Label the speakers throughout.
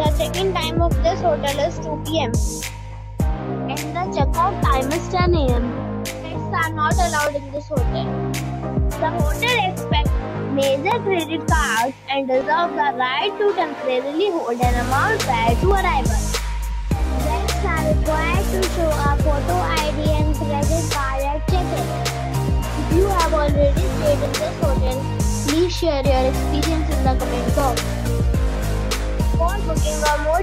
Speaker 1: The check-in time of this hotel is 2 p.m.
Speaker 2: And the checkout time is 10 am.
Speaker 1: Pets are not allowed in this hotel. The hotel expects major credit cards and reserves the right to temporarily hold an amount prior to arrival.
Speaker 2: Guests are required to show a photo ID and credit card at check-in.
Speaker 1: If you have already stayed in this hotel, please share your experience in the comment box.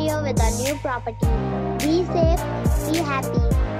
Speaker 2: Video with a new property. Be safe, be happy.